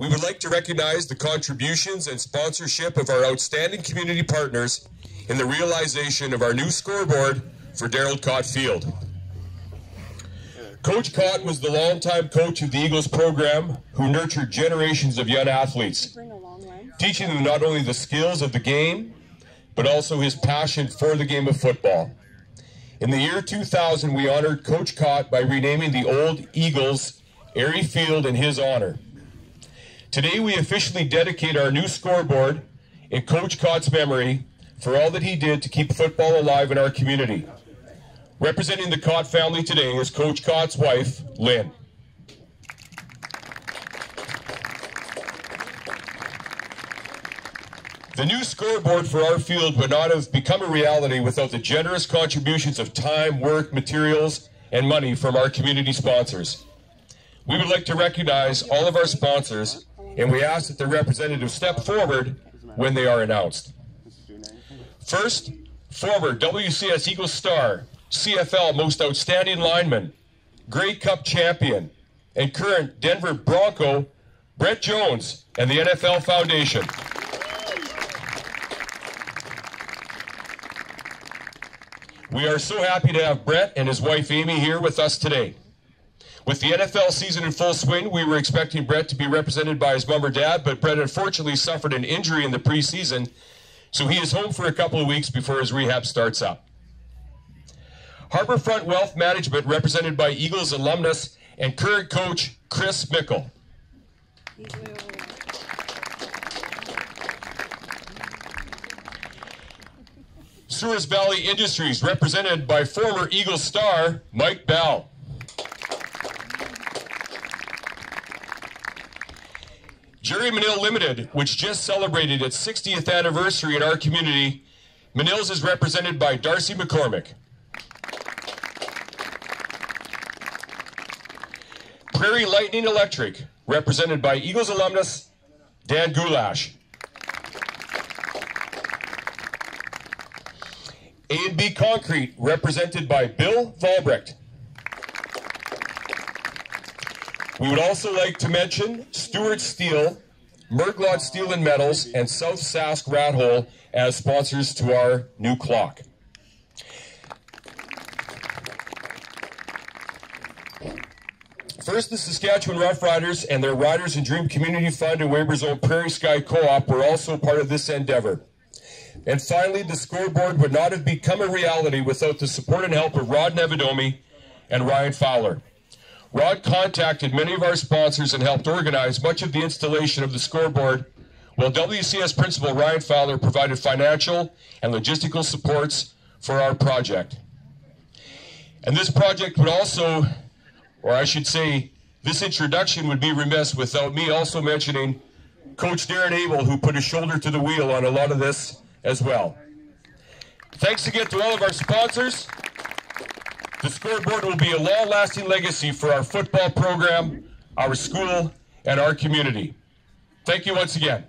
we would like to recognize the contributions and sponsorship of our outstanding community partners in the realization of our new scoreboard for Darold Kot Field. Coach Kot was the longtime coach of the Eagles program who nurtured generations of young athletes, teaching them not only the skills of the game, but also his passion for the game of football. In the year 2000, we honored Coach Kot by renaming the old Eagles Aerie Field in his honor. Today, we officially dedicate our new scoreboard in Coach Kot's memory for all that he did to keep football alive in our community. Representing the Kot family today is Coach Kot's wife, Lynn. The new scoreboard for our field would not have become a reality without the generous contributions of time, work, materials, and money from our community sponsors. We would like to recognize all of our sponsors, and we ask that the representatives step forward when they are announced. First, former WCS Eagles star, CFL Most Outstanding Lineman, Grey Cup champion, and current Denver Bronco, Brett Jones, and the NFL Foundation. We are so happy to have Brett and his wife Amy here with us today. With the NFL season in full swing, we were expecting Brett to be represented by his mom or dad, but Brett unfortunately suffered an injury in the preseason, so he is home for a couple of weeks before his rehab starts up. Harbourfront Wealth Management, represented by Eagles alumnus and current coach Chris Mickle. Souris Valley Industries, represented by former Eagles star Mike Bell. Jerry Manil Limited, which just celebrated its 60th anniversary in our community, Manil's is represented by Darcy McCormick. Prairie Lightning Electric, represented by Eagles alumnus Dan Goulash. A&B Concrete, represented by Bill Volbrecht. We would also like to mention Stewart Steel, Mryglod Steel and Metals, and South Sask Rathole as sponsors to our new clock. First, the Saskatchewan Roughriders and their Riders and Dream Community Fund and Weyburn's own Prairie Sky Co-op were also part of this endeavor. And finally, the scoreboard would not have become a reality without the support and help of Rod Nevedomi and Ryan Fowler. Rod contacted many of our sponsors and helped organize much of the installation of the scoreboard, while WCS Principal Ryan Fowler provided financial and logistical supports for our project. And this project would also or I should say, this introduction would be remiss without me also mentioning Coach Darren Abel, who put his shoulder to the wheel on a lot of this as well. Thanks again to all of our sponsors. The scoreboard will be a long-lasting legacy for our football program, our school, and our community. Thank you once again.